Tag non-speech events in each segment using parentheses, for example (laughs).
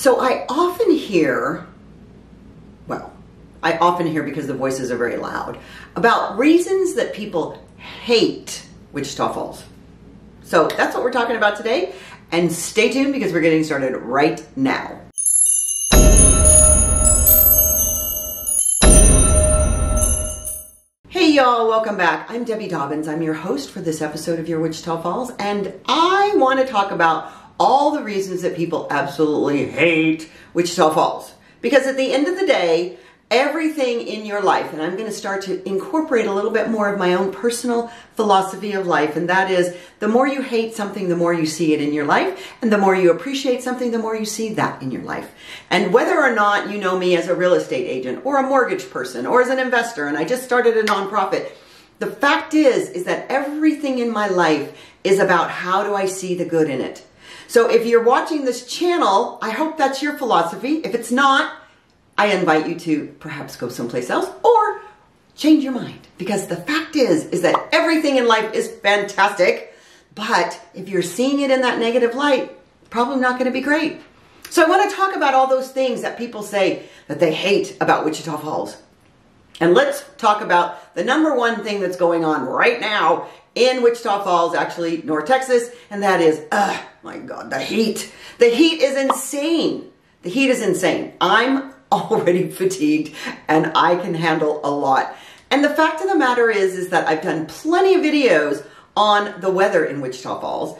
So I often hear, well, I often hear because the voices are very loud, about reasons that people hate Wichita Falls. So that's what we're talking about today. And stay tuned because we're getting started right now. Hey y'all, welcome back. I'm Debbie Dobbins. I'm your host for this episode of Your Wichita Falls, and I want to talk about all the reasons that people absolutely hate Wichita Falls. Because at the end of the day, everything in your life, and I'm going to start to incorporate a little bit more of my own personal philosophy of life, and that is the more you hate something, the more you see it in your life, and the more you appreciate something, the more you see that in your life. And whether or not you know me as a real estate agent, or a mortgage person, or as an investor, and I just started a nonprofit, the fact is, is that everything in my life is about how do I see the good in it. So if you're watching this channel, I hope that's your philosophy. If it's not, I invite you to perhaps go someplace else or change your mind. Because the fact is, is that everything in life is fantastic, but if you're seeing it in that negative light, probably not going to be great. So I want to talk about all those things that people say that they hate about Wichita Falls. And let's talk about the number one thing that's going on right now in Wichita Falls, actually North Texas, and that is, oh my God, the heat. The heat is insane. The heat is insane. I'm (laughs) already fatigued and I can handle a lot. And the fact of the matter is, is that I've done plenty of videos on the weather in Wichita Falls.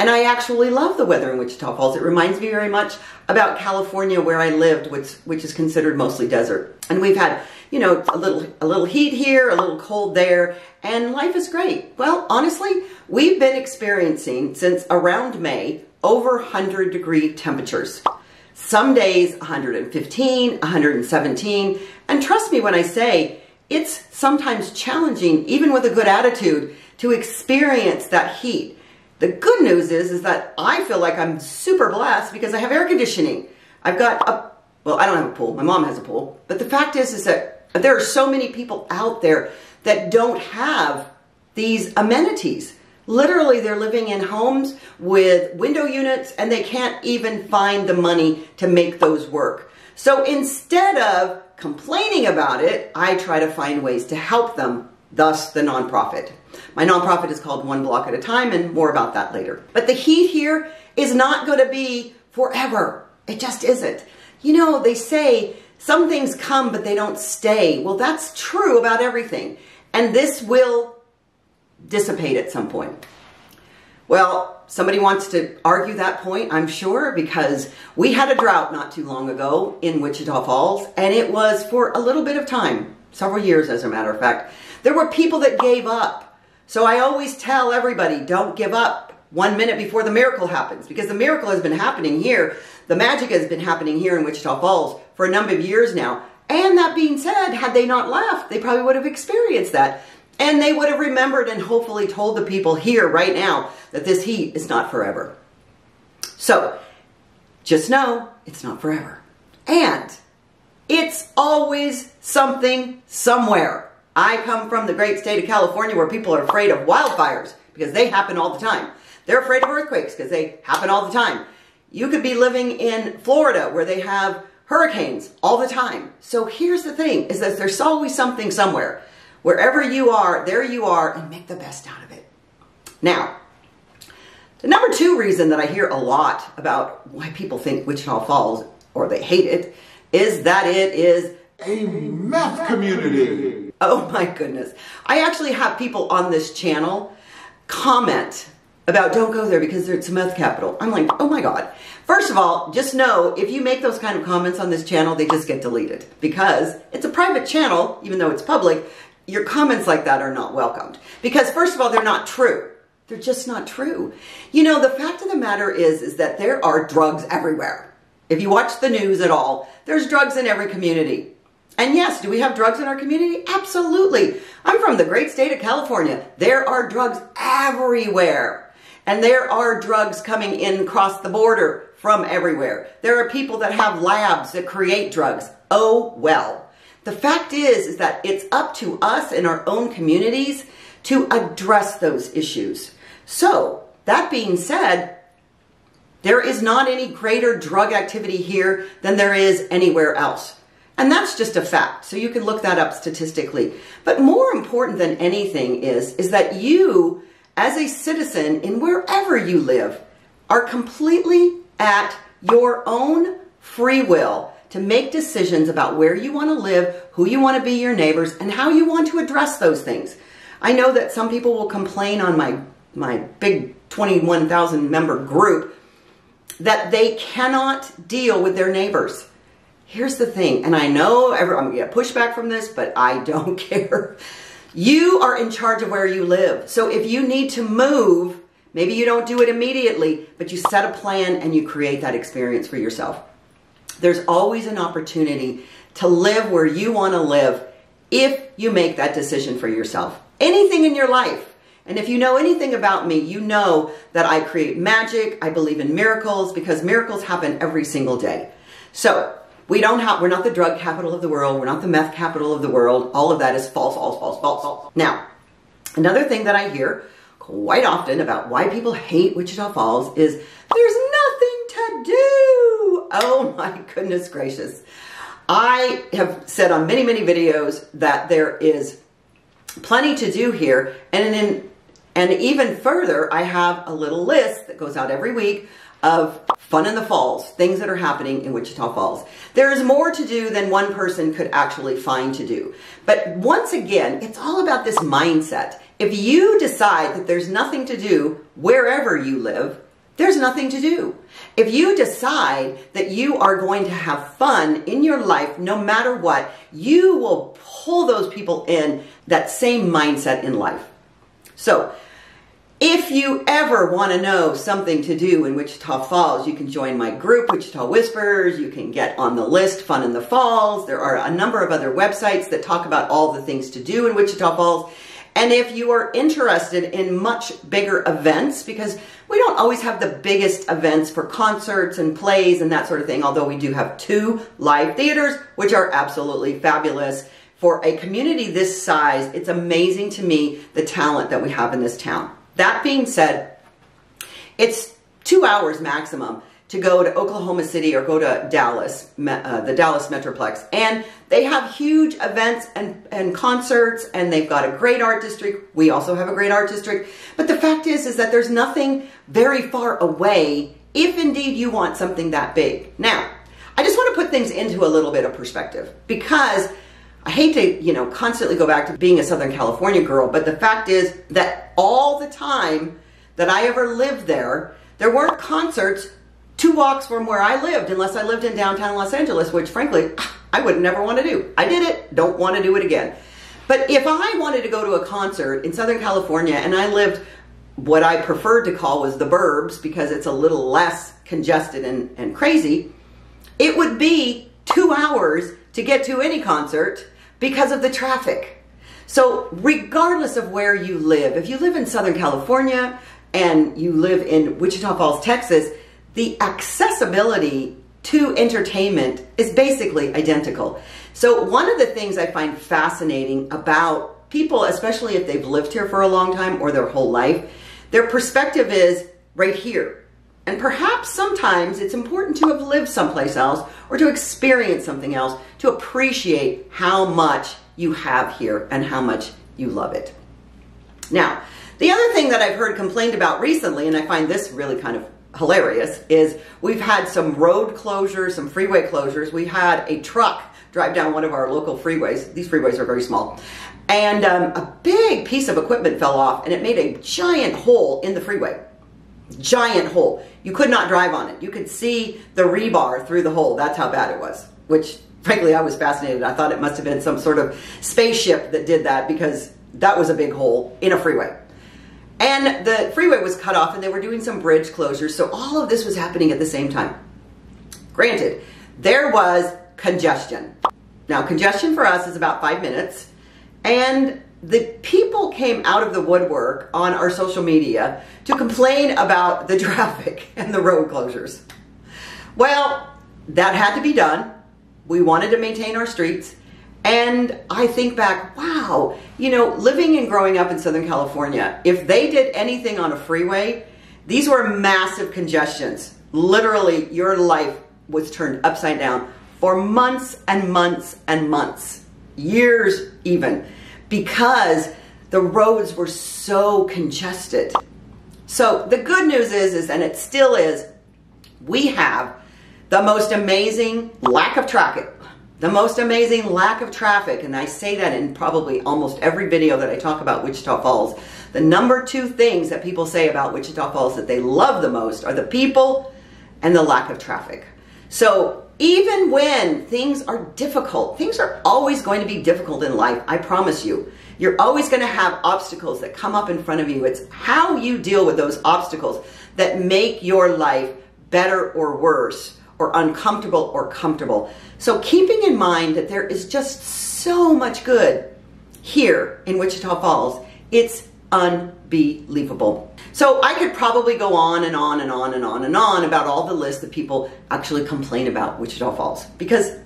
And I actually love the weather in Wichita Falls. It reminds me very much about California where I lived, which, which is considered mostly desert. And we've had, you know, a little, a little heat here, a little cold there, and life is great. Well, honestly, we've been experiencing since around May over 100 degree temperatures. Some days 115, 117. And trust me when I say it's sometimes challenging, even with a good attitude, to experience that heat. The good news is, is that I feel like I'm super blessed because I have air conditioning. I've got a, well, I don't have a pool. My mom has a pool. But the fact is, is that there are so many people out there that don't have these amenities. Literally, they're living in homes with window units and they can't even find the money to make those work. So instead of complaining about it, I try to find ways to help them, thus the nonprofit. My nonprofit is called One Block at a Time and more about that later. But the heat here is not going to be forever. It just isn't. You know, they say some things come but they don't stay. Well, that's true about everything. And this will dissipate at some point. Well, somebody wants to argue that point, I'm sure, because we had a drought not too long ago in Wichita Falls, and it was for a little bit of time, several years as a matter of fact. There were people that gave up. So I always tell everybody, don't give up one minute before the miracle happens, because the miracle has been happening here. The magic has been happening here in Wichita Falls for a number of years now. And that being said, had they not left, they probably would have experienced that. And they would have remembered and hopefully told the people here right now that this heat is not forever. So just know it's not forever. And it's always something somewhere. I come from the great state of California where people are afraid of wildfires because they happen all the time. They're afraid of earthquakes because they happen all the time. You could be living in Florida where they have hurricanes all the time. So here's the thing is that there's always something somewhere. Wherever you are, there you are, and make the best out of it. Now, the number two reason that I hear a lot about why people think Wichita Falls, or they hate it, is that it is a meth community. Oh my goodness. I actually have people on this channel comment about don't go there because it's a meth capital. I'm like, oh my God. First of all, just know if you make those kind of comments on this channel, they just get deleted because it's a private channel, even though it's public your comments like that are not welcomed. Because first of all, they're not true. They're just not true. You know, the fact of the matter is, is that there are drugs everywhere. If you watch the news at all, there's drugs in every community. And yes, do we have drugs in our community? Absolutely. I'm from the great state of California. There are drugs everywhere. And there are drugs coming in across the border from everywhere. There are people that have labs that create drugs. Oh, well. The fact is, is that it's up to us in our own communities to address those issues. So, that being said, There is not any greater drug activity here than there is anywhere else. And that's just a fact. So you can look that up statistically. But more important than anything is, is that you, as a citizen in wherever you live, are completely at your own free will to make decisions about where you want to live, who you want to be your neighbors, and how you want to address those things. I know that some people will complain on my, my big 21,000 member group that they cannot deal with their neighbors. Here's the thing, and I know every, I'm gonna get pushback from this, but I (laughs) don't care. You are in charge of where you live. So if you need to move, maybe you don't do it immediately, but you set a plan and you create that experience for yourself. There's always an opportunity to live where you want to live if you make that decision for yourself. Anything in your life. And if you know anything about me, you know that I create magic. I believe in miracles because miracles happen every single day. So we don't have, we're not the drug capital of the world. We're not the meth capital of the world. All of that is false, false, false, false, false. Now, another thing that I hear quite often about why people hate Wichita Falls is there's nothing to do. Oh my goodness gracious. I have said on many, many videos that there is plenty to do here. And in and even further, I have a little list that goes out every week of fun in the falls, things that are happening in Wichita Falls. There is more to do than one person could actually find to do. But once again, it's all about this mindset. If you decide that there's nothing to do wherever you live, there's nothing to do. If you decide that you are going to have fun in your life, no matter what, you will pull those people in that same mindset in life. So, if you ever want to know something to do in Wichita Falls, you can join my group, Wichita Whispers. You can get on the list, Fun in the Falls. There are a number of other websites that talk about all the things to do in Wichita Falls. And if you are interested in much bigger events, because we don't always have the biggest events for concerts and plays and that sort of thing, although we do have two live theaters, which are absolutely fabulous. For a community this size, it's amazing to me the talent that we have in this town. That being said, it's two hours maximum to go to Oklahoma City or go to Dallas, uh, the Dallas Metroplex. And they have huge events and, and concerts and they've got a great art district. We also have a great art district. But the fact is, is that there's nothing very far away if indeed you want something that big. Now, I just want to put things into a little bit of perspective because I hate to, you know, constantly go back to being a Southern California girl, but the fact is that all the time that I ever lived there, there weren't concerts two walks from where I lived unless I lived in downtown Los Angeles, which frankly, I would never want to do. I did it, don't want to do it again. But if I wanted to go to a concert in Southern California and I lived what I preferred to call was the burbs because it's a little less congested and, and crazy, it would be two hours to get to any concert because of the traffic. So regardless of where you live, if you live in Southern California and you live in Wichita Falls, Texas, the accessibility to entertainment is basically identical. So one of the things I find fascinating about people, especially if they've lived here for a long time or their whole life, their perspective is right here. And perhaps sometimes it's important to have lived someplace else or to experience something else to appreciate how much you have here and how much you love it. Now, the other thing that I've heard complained about recently, and I find this really kind of hilarious, is we've had some road closures, some freeway closures. We had a truck drive down one of our local freeways. These freeways are very small. And um, a big piece of equipment fell off and it made a giant hole in the freeway. Giant hole. You could not drive on it. You could see the rebar through the hole. That's how bad it was, which frankly I was fascinated. I thought it must have been some sort of spaceship that did that because that was a big hole in a freeway. And the freeway was cut off and they were doing some bridge closures. So all of this was happening at the same time. Granted, there was congestion. Now, congestion for us is about five minutes. And the people came out of the woodwork on our social media to complain about the (laughs) traffic and the road closures. Well, that had to be done. We wanted to maintain our streets. And I think back, wow, you know, living and growing up in Southern California, if they did anything on a freeway, these were massive congestions. literally your life was turned upside down for months and months and months, years even, because the roads were so congested. So the good news is, is and it still is, we have the most amazing lack of traffic, the most amazing lack of traffic, and I say that in probably almost every video that I talk about Wichita Falls. The number two things that people say about Wichita Falls that they love the most are the people and the lack of traffic. So even when things are difficult, things are always going to be difficult in life, I promise you. You're always going to have obstacles that come up in front of you. It's how you deal with those obstacles that make your life better or worse or uncomfortable or comfortable. So keeping in mind that there is just so much good here in Wichita Falls, it's unbelievable. So I could probably go on and on and on and on and on about all the lists that people actually complain about Wichita Falls because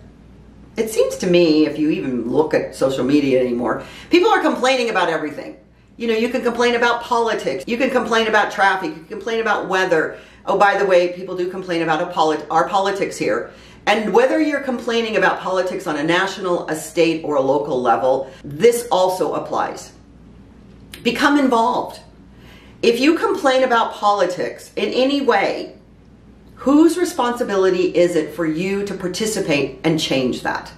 it seems to me, if you even look at social media anymore, people are complaining about everything. You know, you can complain about politics, you can complain about traffic, you can complain about weather. Oh, by the way, people do complain about polit our politics here. And whether you're complaining about politics on a national, a state, or a local level, this also applies. Become involved. If you complain about politics in any way, whose responsibility is it for you to participate and change that?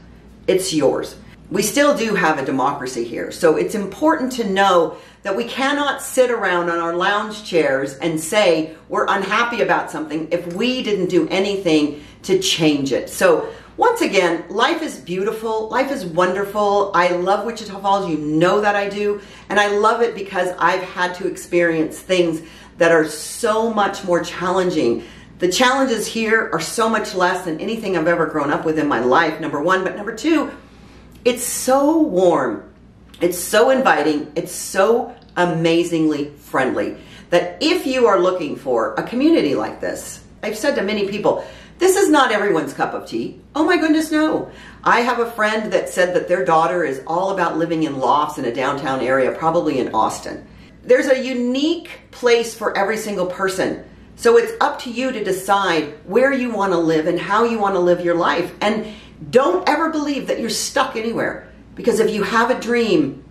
It's yours. We still do have a democracy here, so it's important to know that we cannot sit around on our lounge chairs and say we're unhappy about something if we didn't do anything to change it. So once again, life is beautiful. Life is wonderful. I love Wichita Falls. You know that I do. And I love it because I've had to experience things that are so much more challenging. The challenges here are so much less than anything I've ever grown up with in my life, number one. But number two, it's so warm. It's so inviting. It's so amazingly friendly that if you are looking for a community like this, I've said to many people, this is not everyone's cup of tea. Oh my goodness, no. I have a friend that said that their daughter is all about living in lofts in a downtown area, probably in Austin. There's a unique place for every single person. So it's up to you to decide where you want to live and how you want to live your life. And don't ever believe that you're stuck anywhere. Because if you have a dream,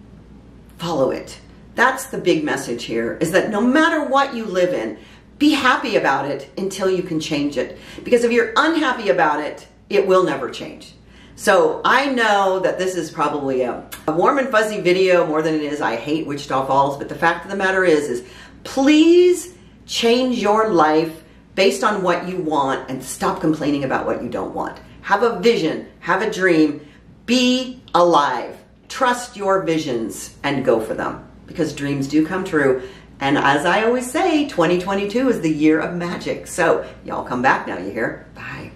follow it. That's the big message here, is that no matter what you live in, be happy about it until you can change it. Because if you're unhappy about it, it will never change. So I know that this is probably a, a, warm and fuzzy video more than it is I hate Wichita Falls, but the fact of the matter is, is please change your life based on what you want and stop complaining about what you don't want. Have a vision, have a dream, be alive. Trust your visions and go for them because dreams do come true and as I always say, 2022 is the year of magic. So y'all come back now, you hear? Bye.